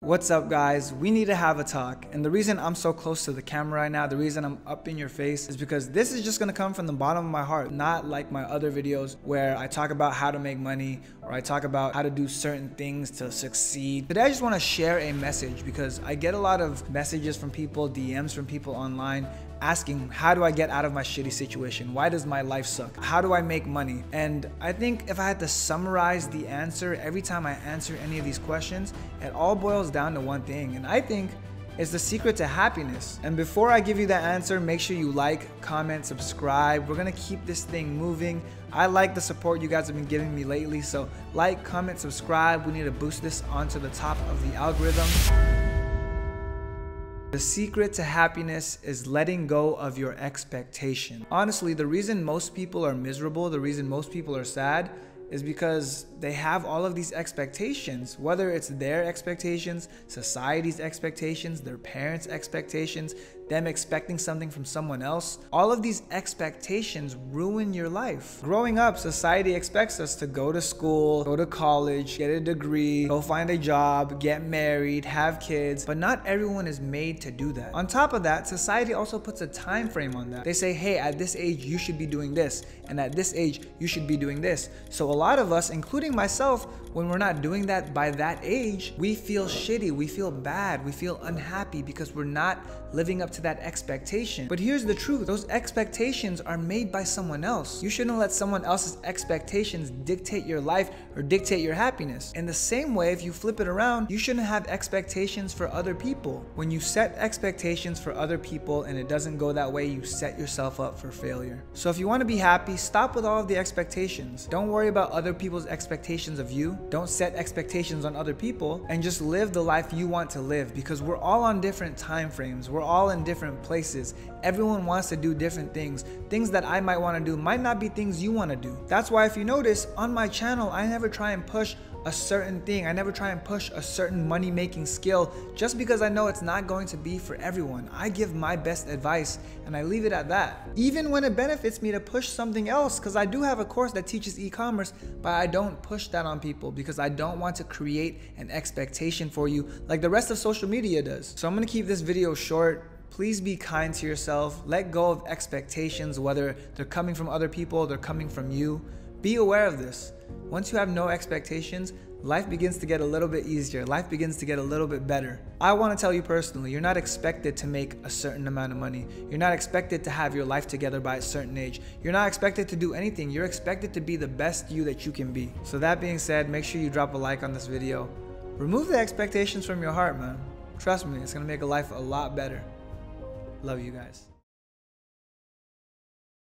What's up guys? We need to have a talk. And the reason I'm so close to the camera right now, the reason I'm up in your face is because this is just gonna come from the bottom of my heart, not like my other videos where I talk about how to make money or I talk about how to do certain things to succeed. Today I just wanna share a message because I get a lot of messages from people, DMs from people online asking how do I get out of my shitty situation? Why does my life suck? How do I make money? And I think if I had to summarize the answer every time I answer any of these questions, it all boils down to one thing. And I think it's the secret to happiness. And before I give you the answer, make sure you like, comment, subscribe. We're gonna keep this thing moving. I like the support you guys have been giving me lately. So like, comment, subscribe. We need to boost this onto the top of the algorithm. The secret to happiness is letting go of your expectation. Honestly, the reason most people are miserable, the reason most people are sad, is because they have all of these expectations, whether it's their expectations, society's expectations, their parents' expectations, them expecting something from someone else. All of these expectations ruin your life. Growing up, society expects us to go to school, go to college, get a degree, go find a job, get married, have kids, but not everyone is made to do that. On top of that, society also puts a time frame on that. They say, hey, at this age, you should be doing this, and at this age, you should be doing this. So a lot of us, including myself, when we're not doing that by that age, we feel shitty, we feel bad, we feel unhappy because we're not living up to that expectation. But here's the truth those expectations are made by someone else. You shouldn't let someone else's expectations dictate your life or dictate your happiness. In the same way, if you flip it around, you shouldn't have expectations for other people. When you set expectations for other people and it doesn't go that way, you set yourself up for failure. So if you want to be happy, stop with all of the expectations. Don't worry about other people's expectations of you. Don't set expectations on other people and just live the life you want to live because we're all on different time frames. We're all in different places. Everyone wants to do different things. Things that I might want to do might not be things you want to do. That's why if you notice on my channel, I never try and push a certain thing. I never try and push a certain money making skill just because I know it's not going to be for everyone. I give my best advice and I leave it at that. Even when it benefits me to push something else, because I do have a course that teaches e commerce, but I don't push that on people because I don't want to create an expectation for you like the rest of social media does. So I'm gonna keep this video short. Please be kind to yourself. Let go of expectations, whether they're coming from other people, they're coming from you. Be aware of this. Once you have no expectations, life begins to get a little bit easier. Life begins to get a little bit better. I want to tell you personally, you're not expected to make a certain amount of money. You're not expected to have your life together by a certain age. You're not expected to do anything. You're expected to be the best you that you can be. So that being said, make sure you drop a like on this video. Remove the expectations from your heart, man. Trust me, it's to make a life a lot better. Love you guys.